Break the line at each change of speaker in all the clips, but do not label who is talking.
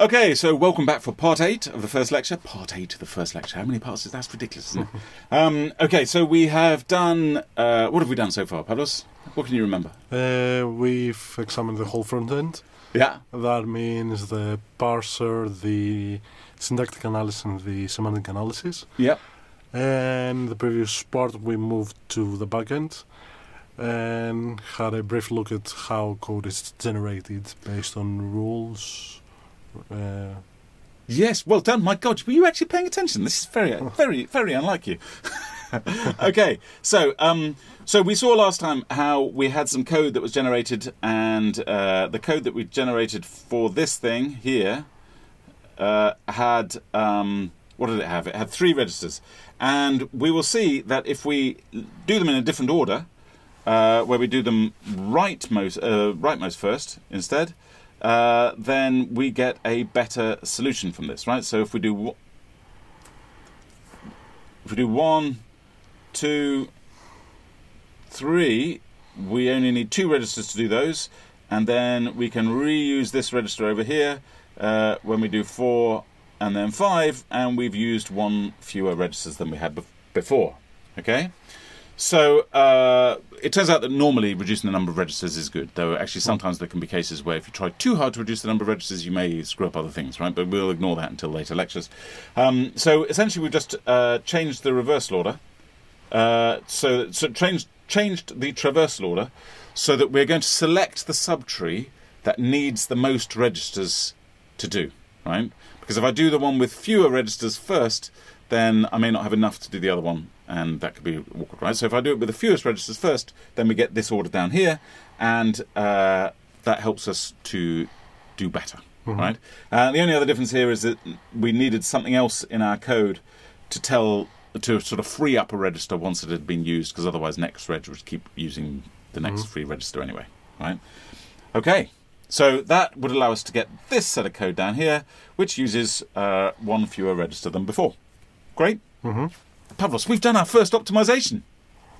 Okay, so welcome back for part eight of the first lecture. Part eight of the first lecture. How many parts is that? That's ridiculous, isn't it? um, okay, so we have done. Uh, what have we done so far, Pavlos? What can you remember?
Uh, we've examined the whole front end.
Yeah.
That means the parser, the syntactic analysis, and the semantic analysis.
Yeah.
And the previous part, we moved to the backend and had a brief look at how code is generated based on rules. Uh,
Yes, well done. My God, were you actually paying attention? This is very, very, very unlike you. okay, so um, so we saw last time how we had some code that was generated, and uh, the code that we generated for this thing here uh, had um, what did it have? It had three registers, and we will see that if we do them in a different order, uh, where we do them rightmost, uh, rightmost first instead, uh, then we get a better solution from this, right? So if we do if we do one, two, three, we only need two registers to do those, and then we can reuse this register over here uh, when we do four and then five, and we've used one fewer registers than we had bef- before. Okay. So uh, it turns out that normally reducing the number of registers is good, though actually sometimes there can be cases where if you try too hard to reduce the number of registers, you may screw up other things, right? But we'll ignore that until later lectures. Um, so essentially, we've just uh, changed the reversal order. Uh, so so changed changed the traversal order so that we're going to select the subtree that needs the most registers to do, right? Because if I do the one with fewer registers first, then I may not have enough to do the other one, and that could be awkward, right? So if I do it with the fewest registers first, then we get this order down here, and uh, that helps us to do better, right? Uh, the only other difference here is that we needed something else in our code to tell to sort of free up a register once it had been used, because otherwise next reg would keep using the next free register anyway, right? Okay, so that would allow us to get this set of code down here, which uses uh, one fewer register than before. Great.
hmm
Pavlos, we've done our first optimization.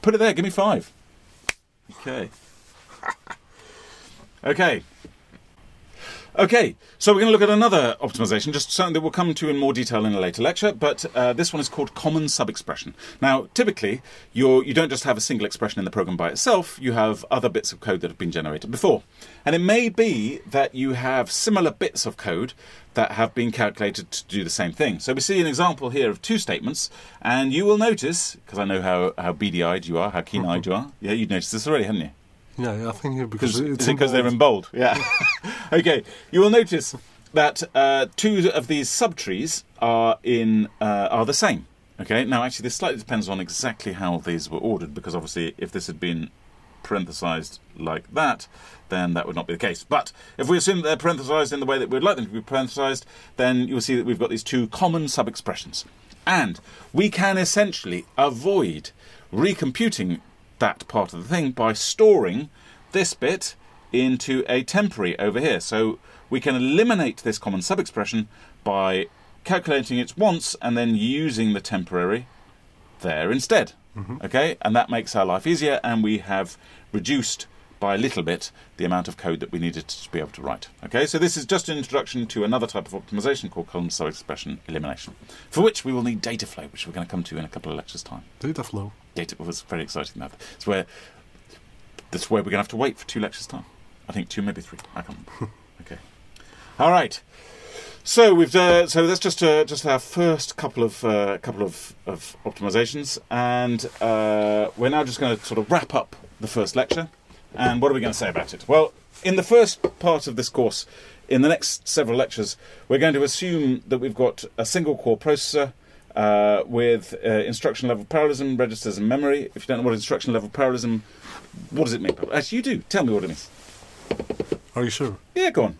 Put it there, give me five. Okay. okay. Okay, so we're going to look at another optimization, just something that we'll come to in more detail in a later lecture, but uh, this one is called common sub-expression. Now, typically, you're, you don't just have a single expression in the program by itself, you have other bits of code that have been generated before. And it may be that you have similar bits of code that have been calculated to do the same thing. So we see an example here of two statements, and you will notice, because I know how, how beady-eyed you are, how keen-eyed you are, yeah, you've noticed this already, haven't you?
Yeah, I think because
Is
it's
it because they're in bold? Yeah. okay. You will notice that uh, two of these subtrees are in uh, are the same. Okay. Now, actually, this slightly depends on exactly how these were ordered, because obviously, if this had been parenthesized like that, then that would not be the case. But if we assume that they're parenthesized in the way that we'd like them to be parenthesized, then you'll see that we've got these two common sub-expressions. And we can essentially avoid recomputing that part of the thing by storing this bit into a temporary over here. So we can eliminate this common sub-expression by calculating it once and then using the temporary there instead. Mm-hmm. Okay, and that makes our life easier, and we have reduced by a little bit the amount of code that we needed to be able to write. Okay, so this is just an introduction to another type of optimization called common sub-expression elimination, for which we will need data flow, which we're going to come to in a couple of lectures' time.
data flow.
Data was very exciting. That it's where that's where we're going to have to wait for two lectures' time. I think two, maybe three. I can't remember. okay. All right. So we've uh, so that's just uh, just our first couple of uh, couple of, of optimizations, and uh, we're now just going to sort of wrap up the first lecture. And what are we going to say about it? Well, in the first part of this course, in the next several lectures, we're going to assume that we've got a single core processor uh, with uh, instruction level parallelism, registers, and memory. If you don't know what instruction level parallelism, what does it mean? Actually, you do. Tell me what it means.
Are you sure?
Yeah, go on.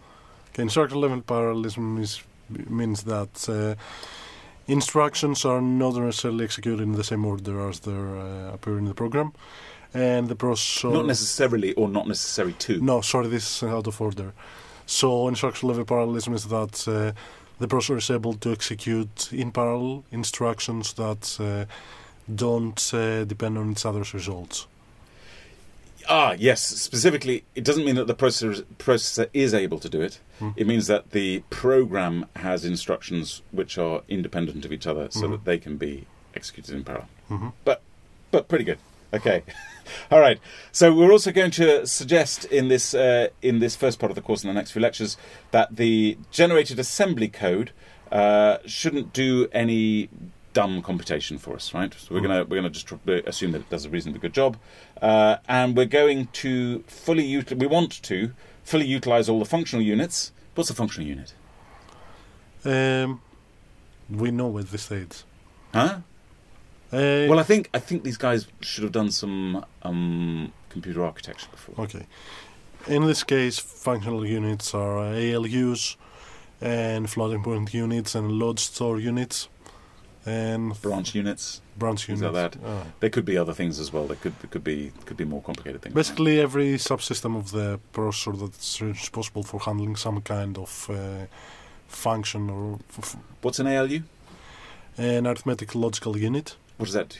Okay, instruction level parallelism is, means that uh, instructions are not necessarily executed in the same order as they uh, appear in the program, and the processor.
Not necessarily, or not necessary to.
No, sorry, this is out of order. So instruction level parallelism is that uh, the processor is able to execute in parallel instructions that uh, don't uh, depend on each other's results.
Ah, yes. Specifically, it doesn't mean that the processor, processor is able to do it. It means that the program has instructions which are independent of each other, so that they can be executed in parallel. But, but pretty good. Okay. All right. So we're also going to suggest in this uh, in this first part of the course in the next few lectures that the generated assembly code uh, shouldn't do any dumb computation for us, right? So we're gonna we're gonna just assume that it does a reasonably good job, uh, and we're going to fully util- we want to fully utilize all the functional units. What's a functional unit?
Um, we know at this stage.
Huh?
Uh,
Well, I think I think these guys should have done some um, computer architecture before.
okay. In this case, functional units are ALUs and floating point units and load store units and
Branch units.
branch units.
like that.
Ah.
There could be other things as well. There could there could be could be more complicated things.
Basically, every subsystem of the processor that's responsible for handling some kind of uh, function or f-
What's an ALU?
an arithmetic logical unit.
What does that do?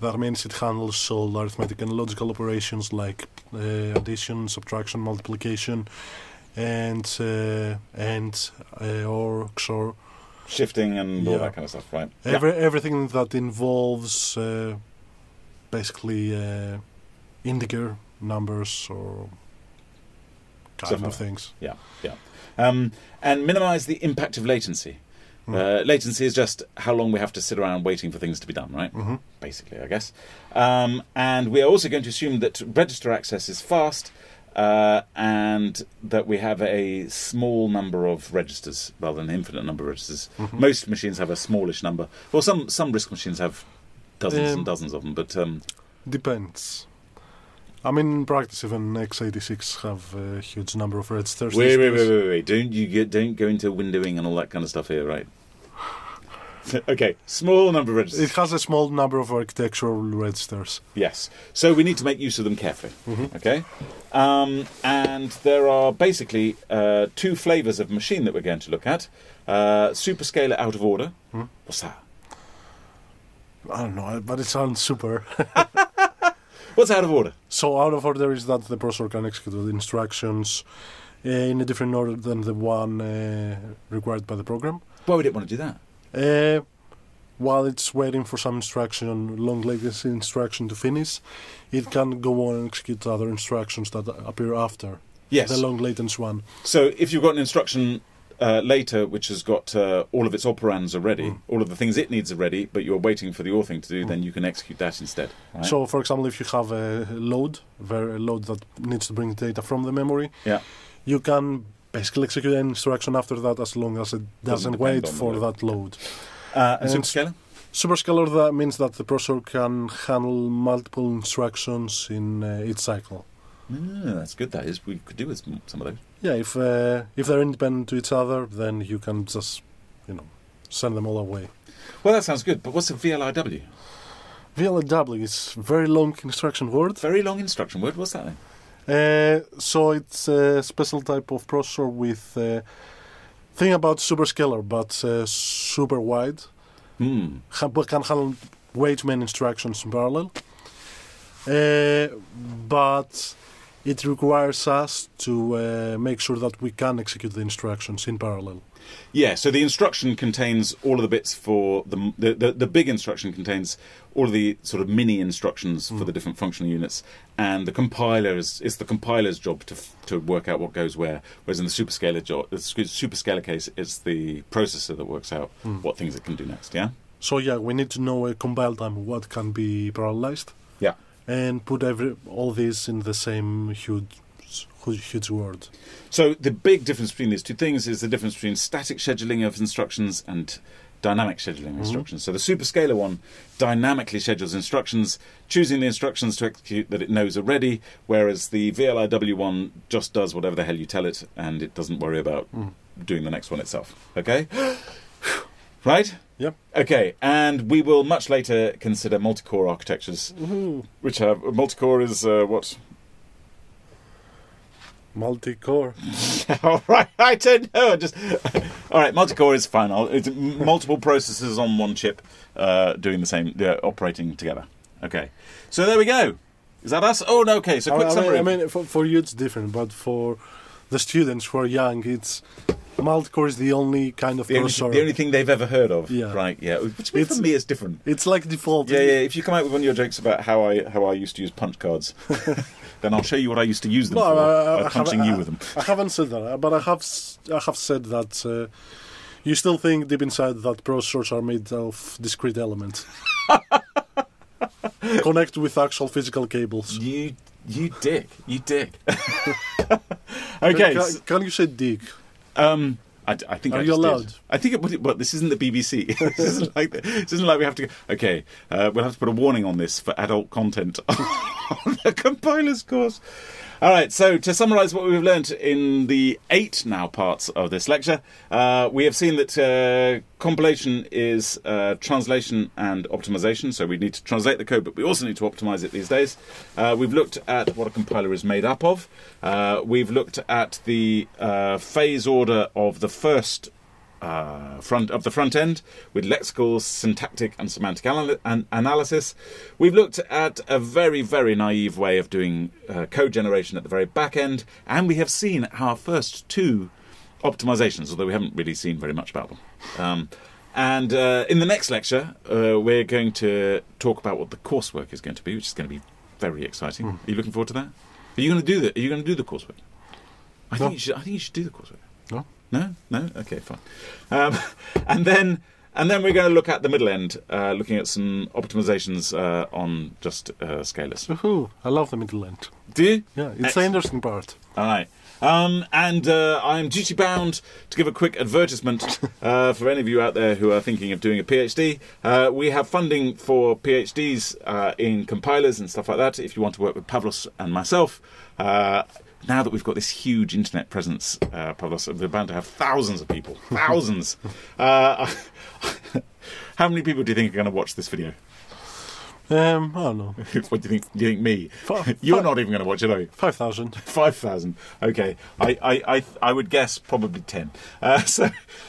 That means it handles all arithmetic and logical operations like uh, addition, subtraction, multiplication, and uh, and uh, or XOR.
Shifting and all
Yeah.
that kind of stuff, right?
Every, Everything that involves uh, basically uh, integer numbers or kind of things.
Yeah, yeah. Um, and minimize the impact of latency.
Hmm.
Uh, latency is just how long we have to sit around waiting for things to be done, right?
hmm
Basically, I guess. Um, and we are also going to assume that register access is fast. Uh, and that we have a small number of registers rather than an infinite number of registers.
Mhm.
Most machines have a smallish number. Well, some some RISC machines have dozens
Um,
and dozens of them, but um,
Depends. I mean, in practice, even x86 have a huge number of registers.
Wait, wait, wait, wait, wait! Don't you get? Don't go into windowing and all that kind of stuff here, right? okay, small number of registers.
It has a small number of architectural registers.
Yes, so we need to make use of them carefully.
Mhm.
Okay, um, and there are basically uh, two flavors of machine that we're going to look at: uh, superscalar out of order.
Hmm.
What's that?
I don't know, but it sounds super.
What's out of order?
so out of order is that the processor can execute the instructions uh, in a different order than the one uh, required by the program.
Why would it want to do that?
Uh, while it's waiting for some instruction, long latency instruction to finish, it can go on and execute other instructions that appear after
Yes.
the long latency one.
So if you've got an instruction uh, later which has got uh, all of its operands are ready,
Mm.
all of the things it needs are ready, but you're waiting for the authoring to do,
Mm.
then you can execute that instead. Right?
So, for example, if you have a load, a load that needs to bring data from the memory,
Yeah.
you can basically execute an instruction after that as long as it doesn't
depend
wait for that load.
uh, and superscalar?
Superscalar that means that the processor can handle multiple instructions in uh, each cycle.
Ah, that's good. That is. We could do with some, some of those.
Yeah, if uh, if they're independent to each other, then you can just, you know, send them all away.
Well, that sounds good. But what's a VLIW?
VLW is very long instruction word.
Very long instruction word. What's that then?
Uh, so it's a special type of processor with uh, thing about superscalar, but uh, super wide. But can handle way too many instructions in parallel. Uh, but it requires us to uh, make sure that we can execute the instructions in parallel.
Yeah. So the instruction contains all of the bits for the the, the, the big instruction contains all of the sort of mini instructions for
Mm.
the different functional units, and the compiler is it's the compiler's job to to work out what goes where. Whereas in the superscalar job, the sc- superscalar case, it's the processor that works out
Mm.
what things it can do next. Yeah.
So yeah, we need to know a compile time what can be parallelized. And put every all this in the same huge huge word.
So the big difference between these two things is the difference between static scheduling of instructions and dynamic scheduling of
Mhm.
instructions. So the superscalar one dynamically schedules instructions, choosing the instructions to execute that it knows are ready, whereas the VLIW one just does whatever the hell you tell it and it doesn't worry about
Mm.
doing the next one itself. Okay? Right?
Yep.
Okay, and we will much later consider multi-core architectures, which have multi-core is uh, what
Multi-core.
all right, I don't know. Just all right. Multi-core is fine. I'll, it's multiple processors on one chip, uh, doing the same, uh, operating together. Okay, so there we go. Is that us? Oh no. Okay. So quick
I
summary.
I mean for, for you it's different, but for the students who are young, it's Multi-core is the only kind of
the only,
processor.
the only thing they've ever heard of.
Yeah.
Right. Yeah. Which
It's-
for me is different.
It's like default.
Yeah, yeah. If you come out with one of your jokes about how I how I used to use punch cards, then I'll show you what I used to use them
No,
for
I- I
by punching you with them.
I haven't said that, but I have I have said that uh, you still think deep inside that processors are made of discrete elements. Connect with actual physical cables.
You you dick. You dick. okay.
Can, can you say dick?
Um, I, I think
Are
I
you allowed?
Did. I think it. Well, this isn't the BBC. this isn't like this isn't like we have to. Okay, uh, we'll have to put a warning on this for adult content on the compilers course. All right. So to summarise what we've learnt in the eight now parts of this lecture, uh, we have seen that uh, compilation is uh, translation and optimization. So we need to translate the code, but we also need to optimize it these days. Uh, we've looked at what a compiler is made up of. Uh, we've looked at the uh, phase order of the first uh, front of the front end with lexical, syntactic, and semantic anal- an- analysis. We've looked at a very, very naive way of doing uh, code generation at the very back end, and we have seen our first two optimizations, although we haven't really seen very much about them. Um, and uh, in the next lecture, uh, we're going to talk about what the coursework is going to be, which is going to be very exciting. Are you looking forward to that? Are you going to do that? Are you going to do the coursework? I
No.
think you should. I think you should do the coursework.
No.
No, no. Okay, fine. Um, and then, and then we're going to look at the middle end, uh, looking at some optimizations uh, on just uh, scalars.
Woohoo! I love the middle end.
Do you?
Yeah, it's the interesting part.
All right. Um, and uh, I'm duty bound to give a quick advertisement uh, for any of you out there who are thinking of doing a PhD. Uh, we have funding for PhDs uh, in compilers and stuff like that. If you want to work with Pavlos and myself, uh, now that we've got this huge internet presence, uh, Pavlos, we're bound to have thousands of people. Thousands. uh, how many people do you think are going to watch this video?
Um, I don't know.
what do you think? Do you think me?
Fi-
You're
fi-
not even going to watch it, are you?
5,000.
Five thousand. Okay, I, I, I, I would guess probably ten. Uh, so,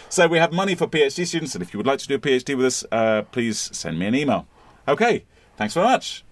so we have money for PhD students, and if you would like to do a PhD with us, uh, please send me an email. Okay, thanks very much.